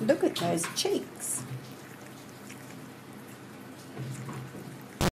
Look at those cheeks.